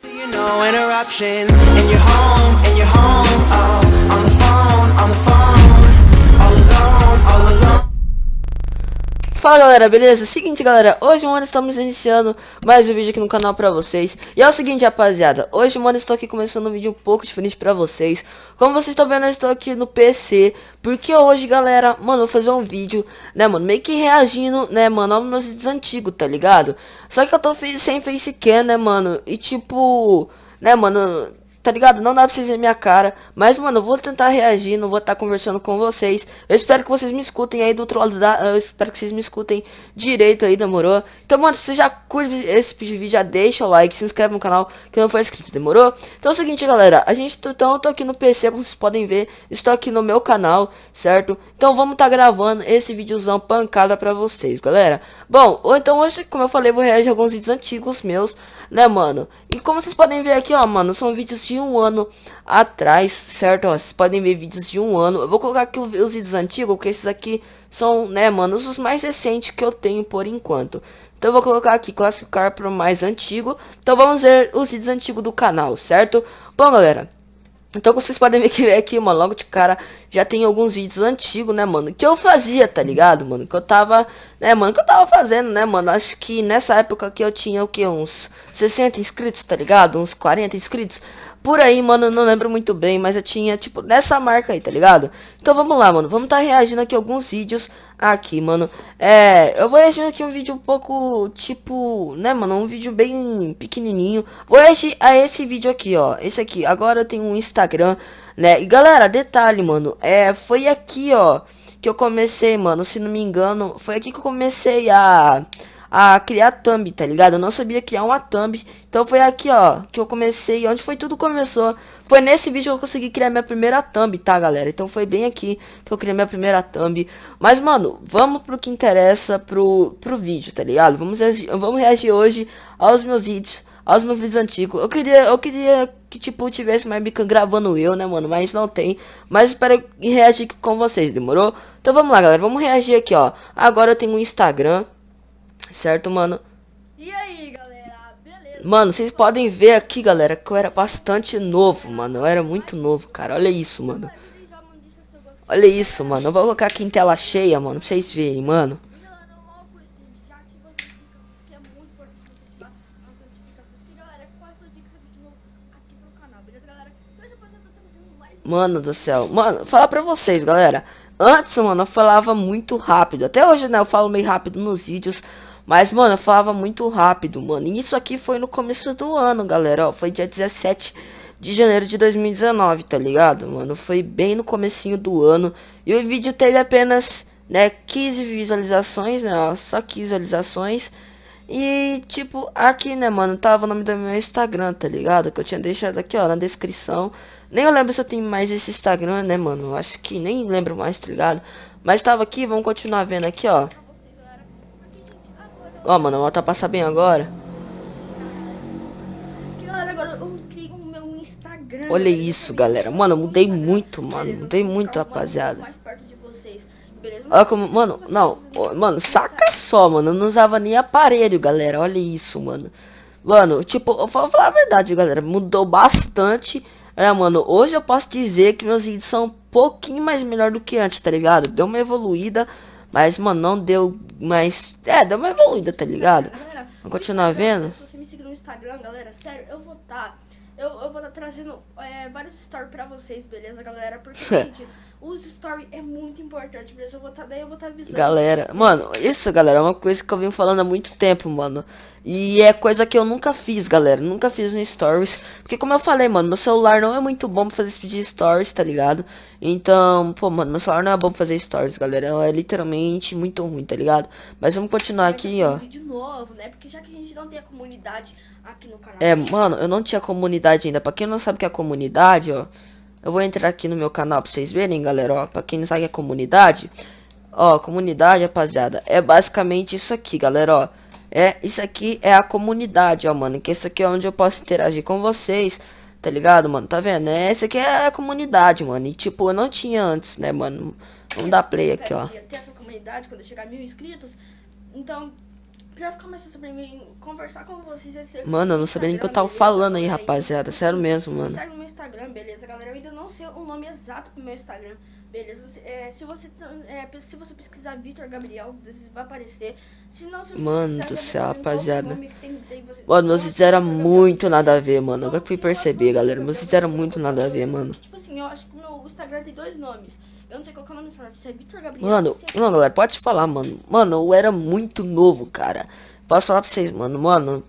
to you know interruption in your home, in your home. Oh. Fala galera, beleza? Seguinte galera, hoje mano estamos iniciando mais um vídeo aqui no canal pra vocês E é o seguinte rapaziada, hoje mano estou aqui começando um vídeo um pouco diferente pra vocês Como vocês estão vendo eu estou aqui no PC Porque hoje galera, mano vou fazer um vídeo, né mano, meio que reagindo, né mano, aos meus vídeos antigos, tá ligado? Só que eu tô sem facecam, né mano, e tipo, né mano tá ligado? Não dá pra vocês ver minha cara. Mas, mano, eu vou tentar reagir, não vou estar tá conversando com vocês. Eu espero que vocês me escutem aí do outro lado da... Eu espero que vocês me escutem direito aí, demorou? Então, mano, se você já curte esse vídeo, já deixa o like, se inscreve no canal que não foi inscrito, demorou? Então é o seguinte, galera. A gente, então, eu tô aqui no PC, como vocês podem ver. Estou aqui no meu canal, certo? Então, vamos tá gravando esse videozão pancada pra vocês, galera. Bom, então hoje, como eu falei, vou reagir a alguns vídeos antigos meus né, mano? E como vocês podem ver aqui, ó, mano, são vídeos de um ano atrás, certo? Ó, vocês podem ver vídeos de um ano. Eu vou colocar aqui os, os vídeos antigos, porque esses aqui são, né, mano, os mais recentes que eu tenho por enquanto. Então eu vou colocar aqui, classificar para o mais antigo. Então vamos ver os vídeos antigos do canal, certo? Bom, galera, então vocês podem ver que aqui, mano, logo de cara já tem alguns vídeos antigos, né, mano, que eu fazia, tá ligado, mano, que eu tava, né, mano, que eu tava fazendo, né, mano, acho que nessa época aqui eu tinha o que, uns 60 inscritos, tá ligado, uns 40 inscritos, por aí, mano, não lembro muito bem, mas eu tinha, tipo, nessa marca aí, tá ligado? Então vamos lá, mano, vamos tá reagindo aqui alguns vídeos aqui, mano. É, eu vou reagir aqui um vídeo um pouco, tipo, né, mano, um vídeo bem pequenininho. Vou reagir a esse vídeo aqui, ó, esse aqui. Agora eu tenho um Instagram, né, e galera, detalhe, mano, é, foi aqui, ó, que eu comecei, mano, se não me engano, foi aqui que eu comecei a a criar thumb, tá ligado? Eu não sabia criar uma thumb. Então foi aqui, ó, que eu comecei, onde foi tudo começou. Foi nesse vídeo que eu consegui criar minha primeira thumb, tá, galera? Então foi bem aqui que eu criei minha primeira thumb. Mas, mano, vamos pro que interessa pro, pro vídeo, tá ligado? Vamos reagir, vamos reagir hoje aos meus vídeos, aos meus vídeos antigos. Eu queria, eu queria que, tipo, tivesse mais webcam gravando eu, né, mano? Mas não tem. Mas espero reagir com vocês, demorou? Então vamos lá, galera. Vamos reagir aqui, ó. Agora eu tenho um Instagram. Certo, mano? E aí, galera? Beleza? Mano, vocês podem ver aqui, galera, que eu era bastante novo, mano. Eu era muito novo, cara. Olha isso, mano. Olha isso, mano. Eu vou colocar aqui em tela cheia, mano, pra vocês verem, mano. Mano do céu. Mano, falar pra vocês, galera. Antes, mano, eu falava muito rápido. Até hoje, né, eu falo meio rápido nos vídeos. Mas, mano, eu falava muito rápido, mano. E isso aqui foi no começo do ano, galera. Ó, foi dia 17 de janeiro de 2019, tá ligado, mano? Foi bem no comecinho do ano. E o vídeo teve apenas, né, 15 visualizações, né? Ó, só 15 visualizações. E, tipo, aqui, né, mano, tava o nome do meu Instagram, tá ligado? Que eu tinha deixado aqui, ó, na descrição. Nem eu lembro se eu tenho mais esse Instagram, né, mano? Acho que nem lembro mais, tá ligado? Mas tava aqui, vamos continuar vendo aqui, ó. Ó, mano, volta a passar bem agora. Galera, agora eu criei o meu Instagram. Olha isso, galera. Mano, eu mudei muito, mano. Mudei muito, rapaziada. Olha como, mano, não, mano, saca só, mano. Eu não usava nem aparelho, galera. Olha isso, mano. Mano, tipo, eu vou falar a verdade, galera. Mudou bastante. É, mano, hoje eu posso dizer que meus vídeos são um pouquinho mais melhor do que antes, tá ligado? Deu uma evoluída. Mas, mano, não deu mais... É, deu uma evoluída, tá ligado? Vamos continuar vendo? Se você me seguir no Instagram, galera, sério, eu vou estar... Tá, eu, eu vou estar tá trazendo é, vários stories pra vocês, beleza, galera? Porque, gente, os stories é muito importante, beleza? Eu vou tá, daí eu vou estar tá avisando. Galera, mano, isso, galera, é uma coisa que eu venho falando há muito tempo, mano. E é coisa que eu nunca fiz, galera. Nunca fiz no Stories. Porque como eu falei, mano, meu celular não é muito bom pra fazer esse de Stories, tá ligado? Então, pô, mano, meu celular não é bom pra fazer Stories, galera. É literalmente muito ruim, tá ligado? Mas vamos continuar aqui, ó. Novo, né? Porque já que a gente não tem a comunidade aqui no canal. É, mano, eu não tinha comunidade ainda. Pra quem não sabe o que é comunidade, ó. Eu vou entrar aqui no meu canal pra vocês verem, galera, ó. Pra quem não sabe o que é comunidade. Ó, comunidade, rapaziada. É basicamente isso aqui, galera, ó. É, isso aqui é a comunidade, ó, mano. Que isso aqui é onde eu posso interagir com vocês. Tá ligado, mano? Tá vendo? É, esse aqui é a comunidade, mano. E tipo, eu não tinha antes, né, mano? Vamos dar play aqui, ó. Essa comunidade quando chegar mil inscritos. Então, Pra ficar mais pra mim conversar com vocês. esse- Mano, eu não sabia nem o que eu tava beleza, falando aí, galera? rapaziada. Sério mesmo, me mano. Segue meu Instagram, beleza, galera? Eu ainda não sei o nome exato pro meu Instagram, beleza? Se- é, se, você, é, pe- se você pesquisar Vitor Gabriel, vai aparecer. Se não, se Mano do céu, rapaziada. tem- tem, você- Mano, meus vídeos eram muito nada a ver, mano. Agora que fui se você perceber, galera. Meus vídeos eram muito nada a ver, mano. Tipo assim, eu acho que o meu Instagram tem dois nomes. Eu não sei qual é o nome. Se é Vitor Gabriel. Mano, é- não, galera, pode falar, mano. Mano, eu era muito novo, cara. Posso falar pra vocês, mano. Mano,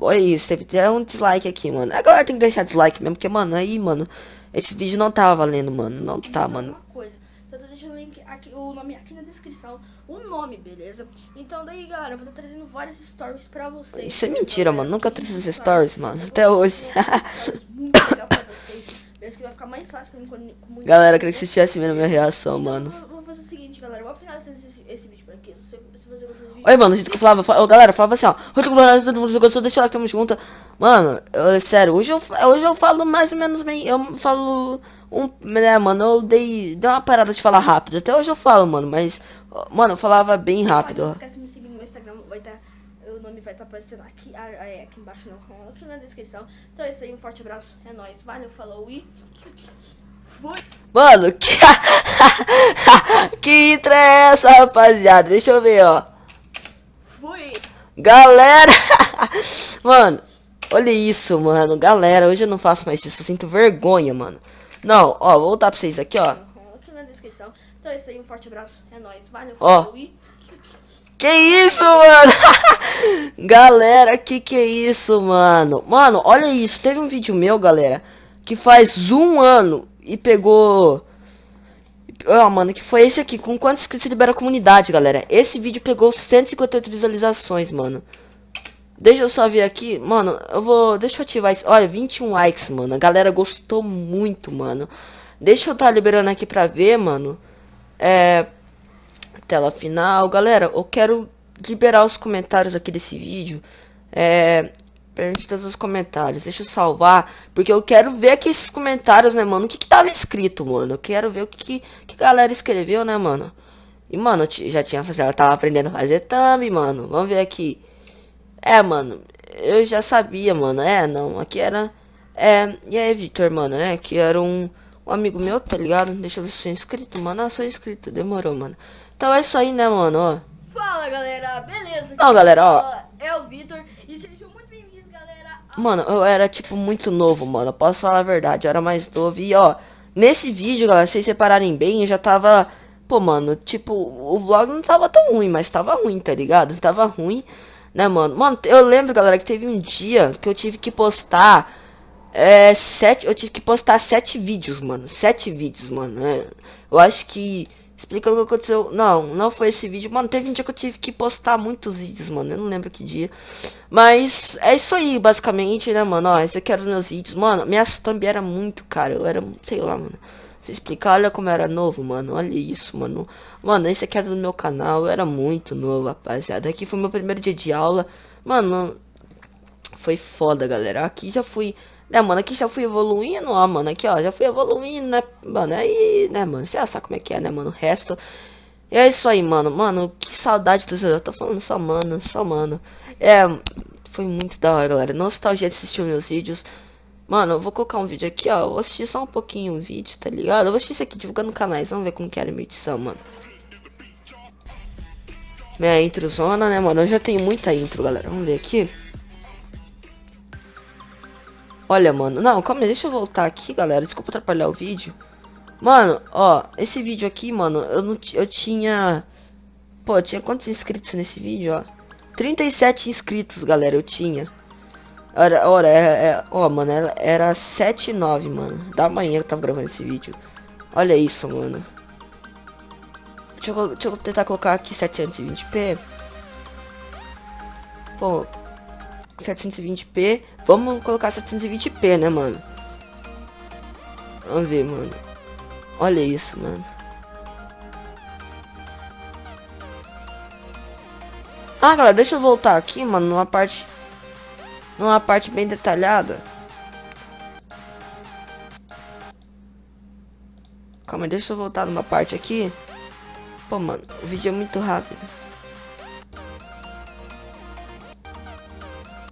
olha isso. Teve até um dislike aqui, mano. Agora tem que deixar dislike mesmo, porque, mano, aí, mano. Esse vídeo não tava valendo, mano. Não tá, mano. Uma coisa. Então, eu tô deixando o link aqui, o nome aqui na descrição. O nome, beleza? Então, daí, galera, eu vou estar trazendo várias stories pra vocês. Isso é mentira, mano. Nunca trouxe stories. stories, mano. Até hoje. stories muito legal pra vocês. Beleza? Que vai ficar mais fácil pra mim Galera, queria que vocês estivessem vendo a minha reação, Então, mano. eu vou- fazer o seguinte, galera. Eu vou finalizar esse, esse vídeo por aqui. Se você, se você gostou vídeo. Oi, mano, do jeito que eu falava, fa- ô, galera, falava assim, ó. Todo mundo gostou, deixa o like, tamo junto. Mano, eu- sério, hoje eu, hoje eu falo mais ou menos bem. Eu falo um. Né, mano, eu dei, dei uma parada de falar rápido. Até hoje eu falo, mano, mas. Mano, eu falava bem rápido, Não esquece de me seguir no meu Instagram, vai estar. o nome vai estar aparecendo aqui, é, aqui embaixo não, aqui na descrição. Então é isso aí, um forte abraço, é nóis, valeu, falou e. Fui! Mano, que. que intro é essa, rapaziada? Deixa eu ver, ó. Fui! Galera! mano, olha isso, mano. Galera, hoje eu não faço mais isso. Eu sinto vergonha, mano. Não, ó, vou voltar pra vocês aqui, ó. Aqui na descrição. Então é isso aí, um forte abraço, é nóis, valeu, Ó. e. Que isso, mano? galera, que que é isso, mano? Mano, olha isso. Teve um vídeo meu, galera, que faz um ano e pegou... Ó, mano, que foi esse aqui. Com quantos inscritos libera a comunidade, galera? Esse vídeo pegou 158 visualizações, mano. Deixa eu só ver aqui. Mano, eu vou... Deixa eu ativar isso. Olha, 21 likes, mano. A galera gostou muito, mano. Deixa eu estar liberando aqui pra ver, mano. É... Tela final. Galera, eu quero liberar os comentários aqui desse vídeo. É... Permite todos os comentários. Deixa eu salvar. Porque eu quero ver aqui esses comentários, né, mano? O que que tava escrito, mano? Eu quero ver o que, que a galera escreveu, né, mano? E, mano, já tinha... Já tava aprendendo a fazer thumb, mano. Vamos ver aqui. É, mano. Eu já sabia, mano. É, não. Aqui era... É... E aí, Victor, mano? É, que era um... Um amigo meu, tá ligado? Deixa eu ver se sou inscrito, mano. Ah, sou inscrito. Demorou, mano. Então é isso aí, né, mano? Ó. Fala galera, beleza? Não, galera, ó. É o Vitor e sejam muito bem-vindos, galera. ao- Mano, eu era, tipo, muito novo, mano. Eu posso falar a verdade. Eu era mais novo. E, ó, nesse vídeo, galera, se vocês separarem bem, eu já tava... Pô, mano, tipo, o vlog não tava tão ruim, mas tava ruim, tá ligado? Tava ruim, né, mano? Mano, eu lembro, galera, que teve um dia que eu tive que postar... É, sete... Eu tive que postar sete vídeos, mano. Sete vídeos, mano. É, eu acho que... Explica o que aconteceu. Não, não foi esse vídeo. Mano, teve um dia que eu tive que postar muitos vídeos, mano. Eu não lembro que dia. Mas é isso aí, basicamente, né, mano? Ó, esse aqui era os meus vídeos. Mano, minhas thumb era muito, cara. Eu era, sei lá, mano. Se explicar, olha como era novo, mano. Olha isso, mano. Mano, esse aqui era do meu canal. Eu era muito novo, rapaziada. Aqui foi meu primeiro dia de aula. Mano, foi foda, galera. Aqui já fui. Né, mano, aqui já fui evoluindo, ó, mano. Aqui, ó, já fui evoluindo, né? Mano, aí, né, mano? Você já sabe como é que é, né, mano? O resto. É isso aí, mano. Mano, que saudade do Eu tô falando só, mano, só, mano. É, foi muito da hora, galera. Nostalgia de assistir meus vídeos. Mano, eu vou colocar um vídeo aqui, ó. Eu vou assistir só um pouquinho o vídeo, tá ligado? Eu vou assistir isso aqui divulgando canais. Vamos ver como que era a minha edição, mano. Minha introzona, né, mano? Eu já tenho muita intro, galera. Vamos ver aqui. Olha, mano. Não, calma aí. Deixa eu voltar aqui, galera. Desculpa atrapalhar o vídeo. Mano, ó. Esse vídeo aqui, mano. Eu não eu tinha... Pô, tinha quantos inscritos nesse vídeo, ó? 37 inscritos, galera. Eu tinha. Ora, ora, é, é, ó, mano, era, era 7 e 9, mano. Da manhã eu tava gravando esse vídeo. Olha isso, mano. Deixa eu, deixa eu tentar colocar aqui 720p. Pô, 720p. Vamos colocar 720p, né, mano? Vamos ver, mano. Olha isso, mano. Ah, galera, deixa eu voltar aqui, mano, numa parte... Numa parte bem detalhada. Calma deixa eu voltar numa parte aqui. Pô, mano, o vídeo é muito rápido.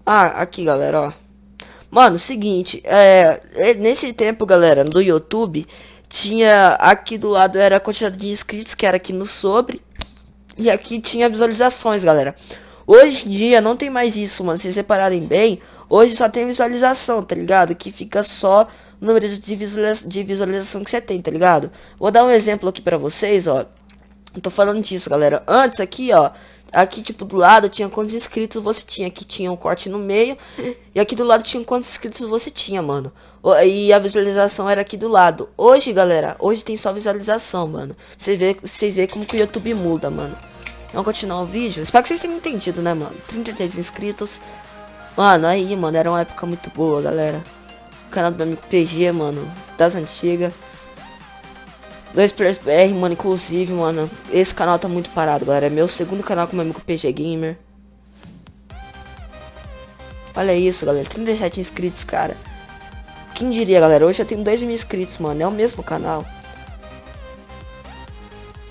Ah, aqui, galera, ó. Mano, seguinte, é, é, nesse tempo, galera, do YouTube, tinha aqui do lado era a quantidade de inscritos, que era aqui no sobre, e aqui tinha visualizações, galera. Hoje em dia não tem mais isso, mano, se separarem bem, hoje só tem visualização, tá ligado? Que fica só o número de, visualiza de visualização que você tem, tá ligado? Vou dar um exemplo aqui pra vocês, ó. Eu tô falando disso, galera. Antes aqui, ó, Aqui, tipo, do lado tinha quantos inscritos você tinha. Aqui tinha um corte no meio. E aqui do lado tinha quantos inscritos você tinha, mano. E a visualização era aqui do lado. Hoje, galera, hoje tem só visualização, mano. Vocês vê, vocês vê como que o YouTube muda, mano. Vamos continuar o vídeo? Espero que vocês tenham entendido, né, mano? 33 inscritos. Mano, aí, mano, era uma época muito boa, galera. O canal do MPG, mano, das antigas. Dois Players BR, mano, inclusive, mano, esse canal tá muito parado, galera. É meu segundo canal com meu amigo PG Gamer. Olha isso, galera. 37 inscritos, cara. Quem diria, galera? Hoje eu tenho 2 mil inscritos, mano. É o mesmo canal.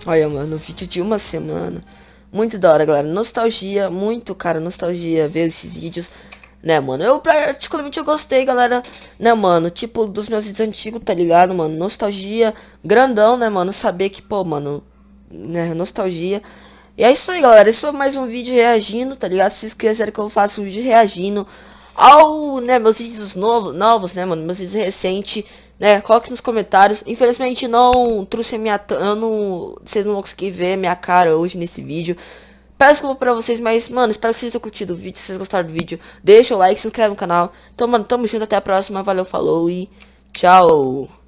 Olha, mano, vídeo de uma semana. Muito da hora, galera. Nostalgia, muito, cara, nostalgia ver esses vídeos né, mano? Eu particularmente eu gostei, galera, né, mano? Tipo, dos meus vídeos antigos, tá ligado, mano? Nostalgia, grandão, né, mano? Saber que, pô, mano, né, nostalgia. E é isso aí, galera. Esse foi mais um vídeo reagindo, tá ligado? Se vocês quiserem que eu faça um vídeo reagindo ao, né, meus vídeos novos, novos, né, mano? Meus vídeos recentes, né? Coloque nos comentários. Infelizmente não trouxe a minha... Eu não... Vocês não vão conseguir ver minha cara hoje nesse vídeo. Peço desculpa pra vocês, mas, mano, espero que vocês tenham curtido o vídeo. Se vocês gostaram do vídeo, deixa o like, se inscreve no canal. Então, mano, tamo junto, até a próxima. Valeu, falou e tchau.